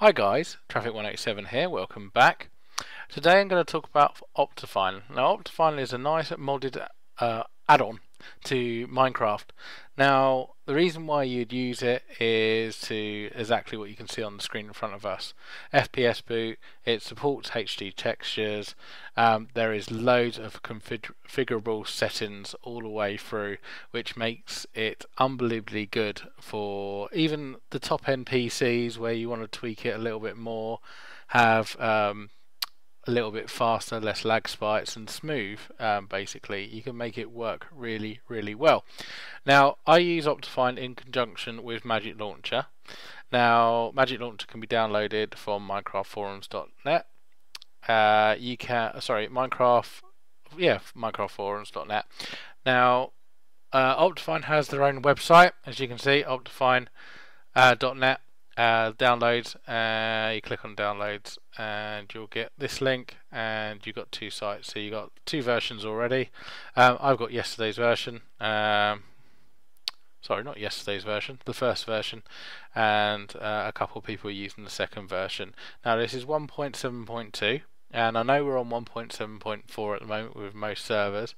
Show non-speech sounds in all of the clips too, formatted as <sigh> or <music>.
Hi guys, Traffic187 here, welcome back. Today I'm going to talk about Optifine. Now Optifine is a nice modded uh, add-on to Minecraft. Now the reason why you'd use it is to exactly what you can see on the screen in front of us. FPS boot, it supports HD textures, um, there is loads of configurable settings all the way through which makes it unbelievably good for even the top end PCs where you want to tweak it a little bit more, have um, a little bit faster, less lag spikes, and smooth. Um, basically, you can make it work really, really well. Now, I use Optifine in conjunction with Magic Launcher. Now, Magic Launcher can be downloaded from MinecraftForums.net. Uh, you can, uh, sorry, Minecraft, yeah, MinecraftForums.net. Now, uh, Optifine has their own website, as you can see, Optifine.net. Uh, uh, downloads uh, you click on downloads and you'll get this link and you've got two sites so you've got two versions already. Um, I've got yesterday's version um, sorry not yesterday's version the first version and uh, a couple of people using the second version. Now this is 1.7.2 and I know we're on 1.7.4 at the moment with most servers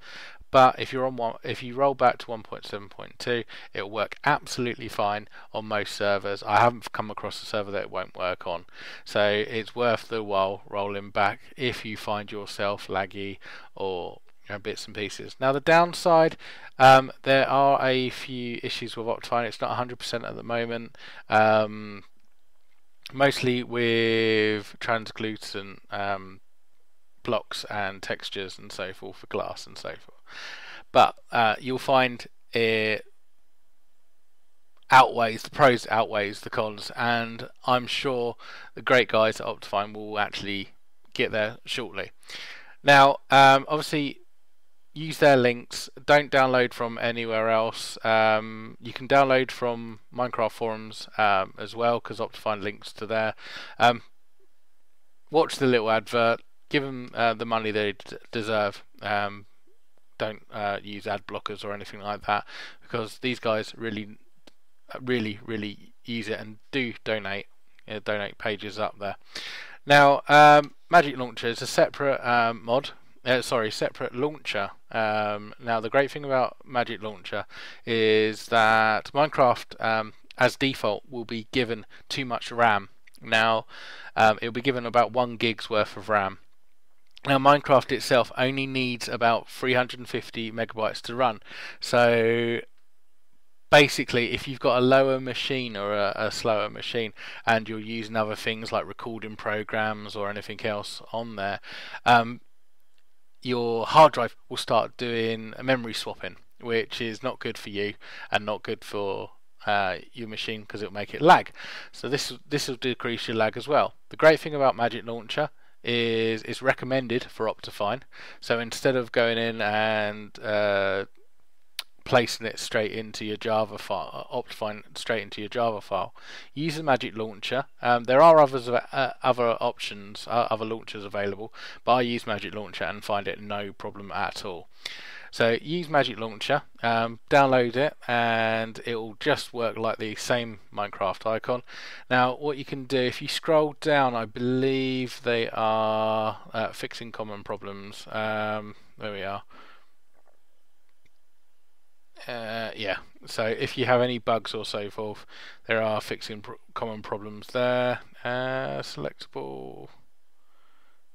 but if you're on one, if you roll back to 1.7.2, it'll work absolutely fine on most servers. I haven't come across a server that it won't work on, so it's worth the while rolling back if you find yourself laggy or you know, bits and pieces. Now the downside, um, there are a few issues with Optifine. It's not 100% at the moment. Um, mostly with translucent um, blocks and textures and so forth for glass and so forth. But uh, you'll find it outweighs the pros outweighs the cons, and I'm sure the great guys at Optifine will actually get there shortly. Now, um, obviously, use their links. Don't download from anywhere else. Um, you can download from Minecraft forums um, as well because Optifine links to there. Um, watch the little advert give them uh, the money they d- deserve. Um, don't uh, use ad blockers or anything like that because these guys really, really, really use it and do donate. You know, donate pages up there. Now, um, Magic Launcher is a separate um, mod. Uh, sorry, separate launcher. Um, now, the great thing about Magic Launcher is that Minecraft, um, as default, will be given too much RAM. Now, um, it will be given about one gig's worth of RAM. Now, Minecraft itself only needs about 350 megabytes to run. So, basically, if you've got a lower machine or a, a, slower machine and you're using other things like recording programs or anything else on there, um, your hard drive will start doing a memory swapping, which is not good for you and not good for uh, your machine because it'll make it lag. So this this will decrease your lag as well. The great thing about Magic Launcher is is recommended for Optifine. So instead of going in and uh, placing it straight into your Java file, uh, Optifine straight into your Java file, use the Magic Launcher. Um, there are others uh, other options, uh, other launchers available, but I use Magic Launcher and find it no problem at all. So use Magic Launcher, um, download it, and it will just work like the same Minecraft icon. Now, what you can do if you scroll down, I believe they are uh, fixing common problems. Um, there we are. Uh, yeah, so if you have any bugs or so forth, there are fixing common problems there. Uh, selectable.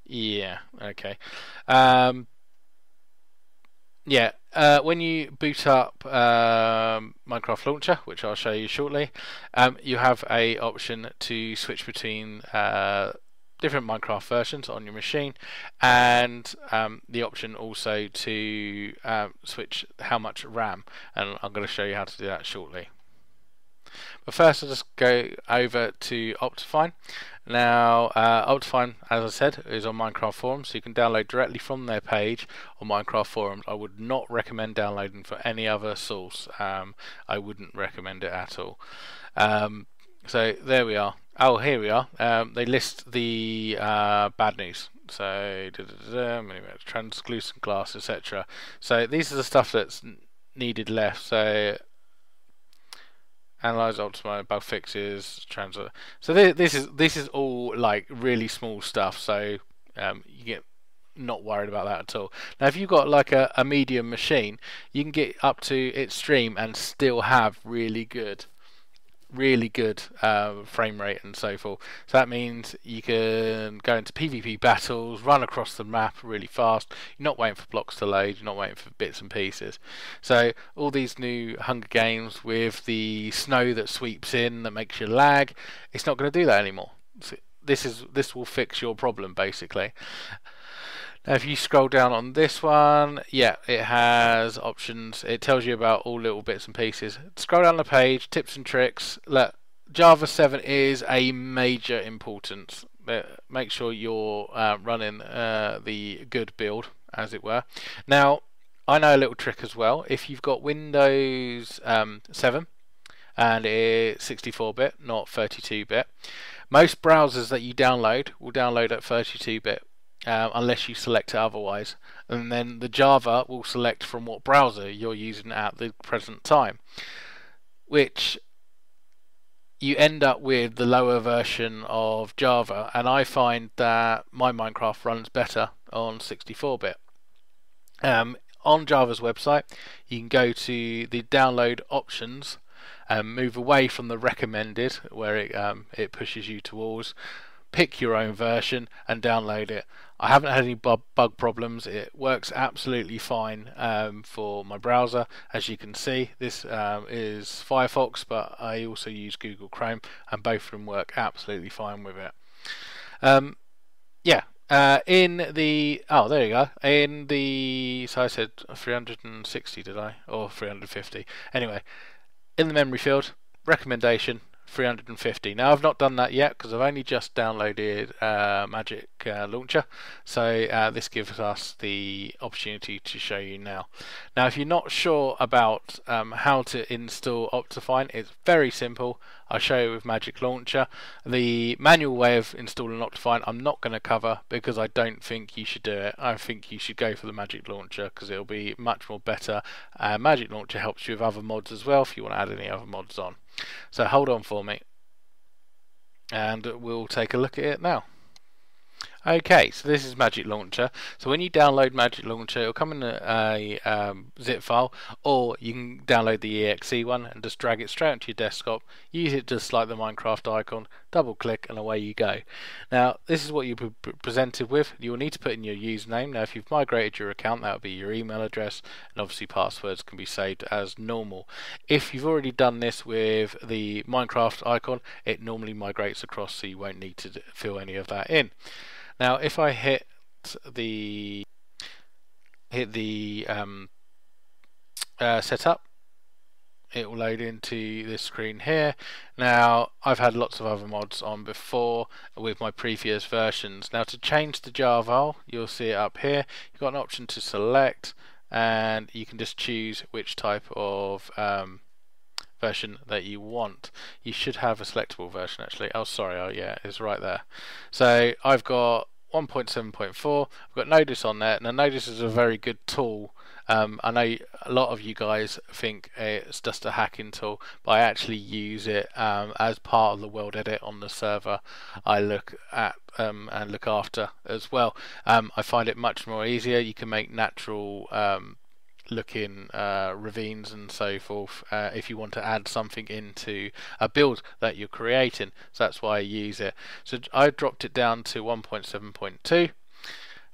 Yeah, okay. Um, yeah, uh, when you boot up um, Minecraft Launcher, which I'll show you shortly, um, you have a option to switch between uh, different Minecraft versions on your machine, and um, the option also to um, switch how much RAM, and I'm going to show you how to do that shortly. But first, I'll just go over to Optifine. Now, uh, Optifine, as I said, is on Minecraft forums, so you can download directly from their page on Minecraft forums. I would not recommend downloading for any other source. Um, I wouldn't recommend it at all. Um, so there we are. Oh, here we are. Um, they list the uh, bad news. So, da, da, da, translucent glass, etc. So these are the stuff that's needed left. So analyze, optimize, bug fixes, transfer. So this, this is this is all like really small stuff. So um, you get not worried about that at all. Now, if you've got like a, a medium machine, you can get up to Extreme and still have really good really good uh, frame rate and so forth. So that means you can go into PvP battles, run across the map really fast. You're not waiting for blocks to load. You're not waiting for bits and pieces. So all these new Hunger Games with the snow that sweeps in that makes you lag, it's not going to do that anymore. So this is this will fix your problem basically. Now, if you scroll down on this one, yeah, it has options. It tells you about all little bits and pieces. Scroll down the page, tips and tricks. Look, Java 7 is a major importance. Make sure you're uh, running uh, the good build, as it were. Now, I know a little trick as well. If you've got Windows um, 7 and it's 64-bit, not 32-bit, most browsers that you download will download at 32-bit uh, unless you select it otherwise. And then the Java will select from what browser you're using at the present time, which you end up with the lower version of Java. And I find that my Minecraft runs better on 64-bit. Um, on Java's website, you can go to the download options and move away from the recommended, where it um, it pushes you towards pick your own version and download it. I haven't had any bug, bug problems. It works absolutely fine um, for my browser. As you can see, this um, is Firefox, but I also use Google Chrome, and both of them work absolutely fine with it. Um, yeah, uh, in the oh, there you go. In the so I said 360, did I, or 350? Anyway, in the memory field, recommendation 350. Now I've not done that yet because I've only just downloaded uh, Magic uh, Launcher, so uh, this gives us the opportunity to show you now. Now, if you're not sure about um, how to install Optifine, it's very simple. I'll show you with Magic Launcher. The manual way of installing Optifine I'm not going to cover because I don't think you should do it. I think you should go for the Magic Launcher because it'll be much more better. Uh, Magic Launcher helps you with other mods as well if you want to add any other mods on. So hold on for me and we'll take a look at it now. Okay, so this is Magic Launcher. So when you download Magic Launcher, it'll come in a, a um, zip file, or you can download the exe one and just drag it straight onto your desktop. Use it just like the Minecraft icon. Double click, and away you go. Now, this is what you'll be presented with. You'll need to put in your username. Now, if you've migrated your account, that will be your email address, and obviously passwords can be saved as normal. If you've already done this with the Minecraft icon, it normally migrates across, so you won't need to fill any of that in. Now, if I hit the hit the um, uh, setup, it will load into this screen here. Now, I've had lots of other mods on before with my previous versions. Now, to change the Java, you'll see it up here. You've got an option to select, and you can just choose which type of um, version that you want. You should have a selectable version actually. Oh sorry, oh yeah, it's right there. So I've got 1.7.4, I've got Nodus on there. Now Nodus is a very good tool. Um, I know a lot of you guys think it's just a hacking tool, but I actually use it um, as part of the world edit on the server I look at um, and look after as well. Um, I find it much more easier. You can make natural um, looking uh, ravines and so forth uh, if you want to add something into a build that you're creating. So that's why I use it. So I dropped it down to 1.7.2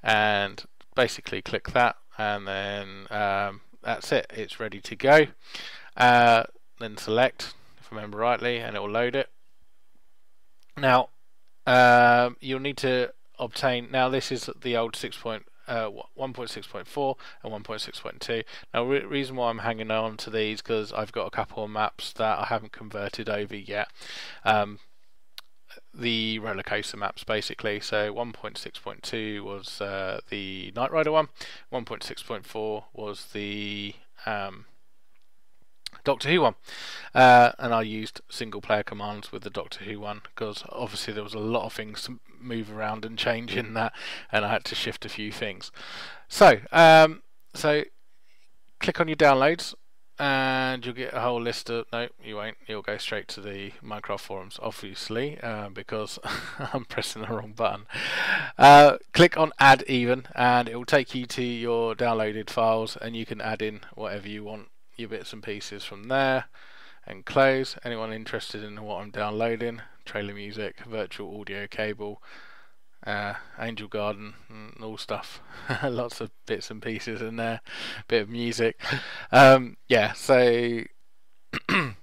and basically click that and then um, that's it. It's ready to go. Uh, then select if I remember rightly and it will load it. Now um, you'll need to obtain now this is the old 6. Uh, 1.6.4 and 1.6.2. Now, re reason why I'm hanging on to these because I've got a couple of maps that I haven't converted over yet. Um, the roller coaster maps basically. So 1.6.2 was uh, the Knight Rider one. 1.6.4 was the um, Doctor Who one, uh, and I used single player commands with the Doctor Who one because obviously there was a lot of things to move around and change in that, and I had to shift a few things. So, um, so click on your downloads, and you'll get a whole list of no you won't. You'll go straight to the minecraft forums obviously uh, because <laughs> i'm pressing the wrong button. Uh, click on add even and it will take you to your downloaded files and you can add in whatever you want your bits and pieces from there and close anyone interested in what i'm downloading trailer music virtual audio cable uh, Angel Garden and all stuff. <laughs> Lots of bits and pieces in there, bit of music. Um, yeah, so <clears throat>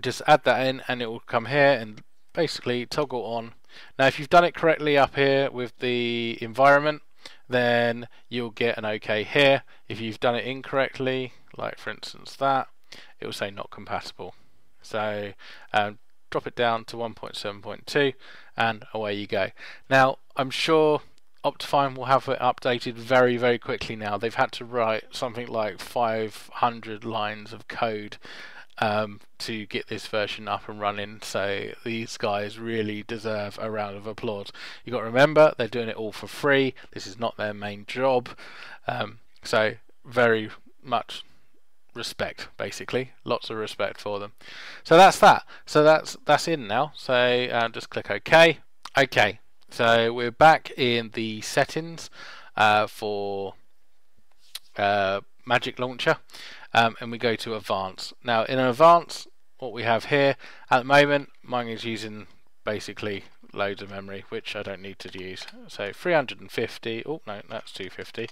just add that in and it will come here and basically toggle on. Now if you've done it correctly up here with the environment then you'll get an OK here. If you've done it incorrectly, like for instance that, it will say not compatible. So um, drop it down to 1.7.2 and away you go. Now I'm sure Optifine will have it updated very very quickly now. They've had to write something like 500 lines of code um, to get this version up and running. So these guys really deserve a round of applause. You got to remember they're doing it all for free. This is not their main job. Um, so very much respect basically lots of respect for them so that's that so that's that's in now so uh, just click OK okay so we're back in the settings uh, for uh, Magic Launcher um, and we go to advance. now in advance, what we have here at the moment mine is using basically loads of memory which I don't need to use. So 350 oh no that's 250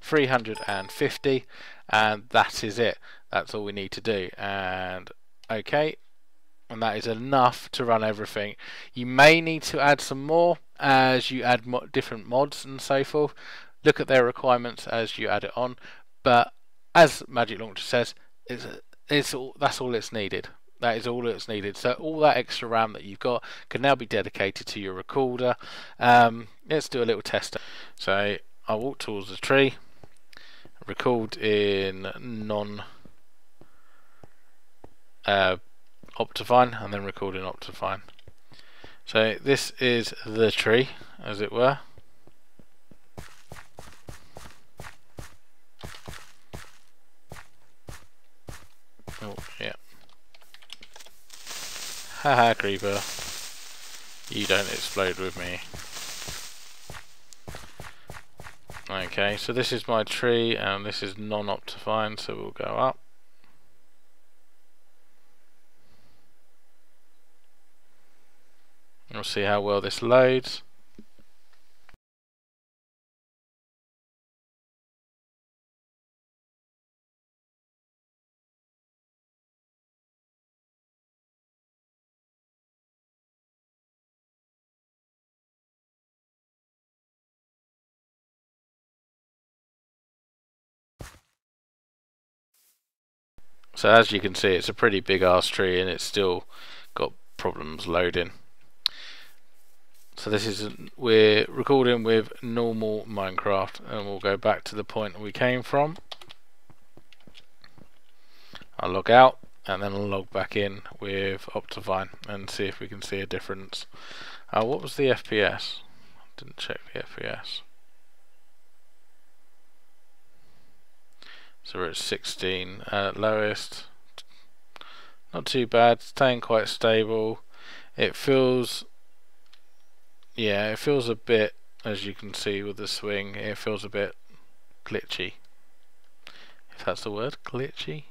350 and that is it. That's all we need to do. And okay and that is enough to run everything. You may need to add some more as you add mo different mods and so forth. Look at their requirements as you add it on but as Magic Launcher says it's, it's all, that's all it's needed that is all that's needed. So all that extra RAM that you've got can now be dedicated to your recorder. Um, let's do a little test. So I'll walk towards the tree, record in non uh, Optifine, and then record in Optifine. So this is the tree, as it were. Oh, yeah. Haha, creeper. You don't explode with me. Okay, so this is my tree and this is non-optifine, so we'll go up. We'll see how well this loads. So as you can see it's a pretty big ass tree and it's still got problems loading. So this is we're recording with normal Minecraft and we'll go back to the point we came from. I'll log out and then I'll log back in with Optifine and see if we can see a difference. Uh, what was the FPS? Didn't check the FPS. So we're at 16 uh, lowest. Not too bad, staying quite stable. It feels, yeah, it feels a bit, as you can see with the swing, it feels a bit glitchy. If that's the word, glitchy?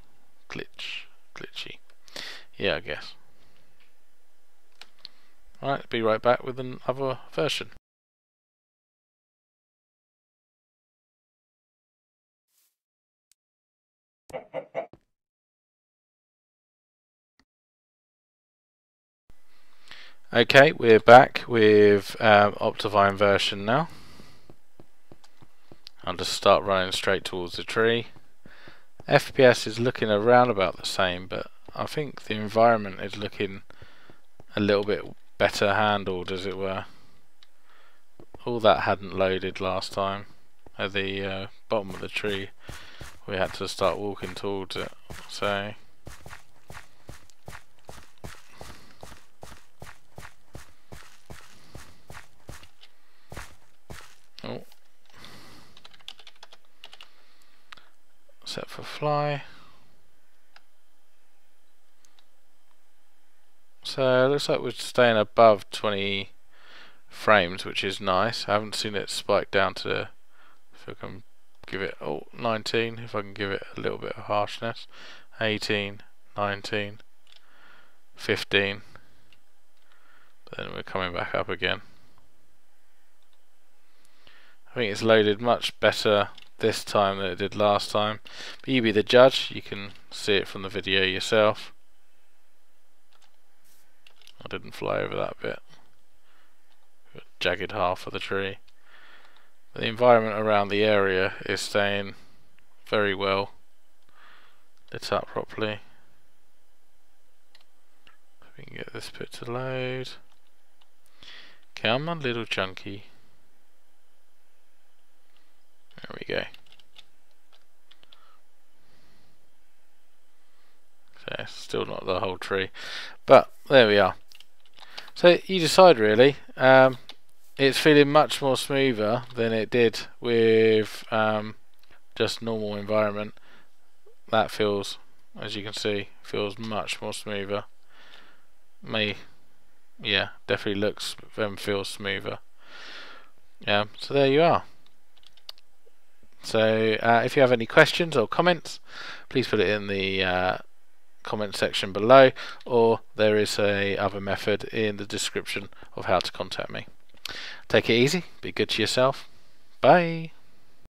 Glitch, glitchy. Yeah, I guess. Alright, be right back with another version. Okay, we're back with um, Optifine version now. I'll just start running straight towards the tree. FPS is looking around about the same, but I think the environment is looking a little bit better handled, as it were. All that hadn't loaded last time at the uh, bottom of the tree we had to start walking towards it so set for fly. So it looks like we're staying above 20 frames, which is nice. I haven't seen it spike down to, if I can give it, oh, 19, if I can give it a little bit of harshness. 18, 19, 15. But then we're coming back up again. I think it's loaded much better this time than it did last time. But you be the judge, you can see it from the video yourself. I didn't fly over that bit. Jagged half of the tree. The environment around the area is staying very well lit up properly. We can get this bit to load. Come on little chunky. There we go. So still not the whole tree. But there we are. So you decide really. Um, it's feeling much more smoother than it did with um, just normal environment. That feels, as you can see, feels much more smoother. May, yeah, definitely looks and feels smoother. Yeah, so there you are. So uh, if you have any questions or comments, please put it in the uh, comment section below or there is a other method in the description of how to contact me. Take it easy, be good to yourself. Bye.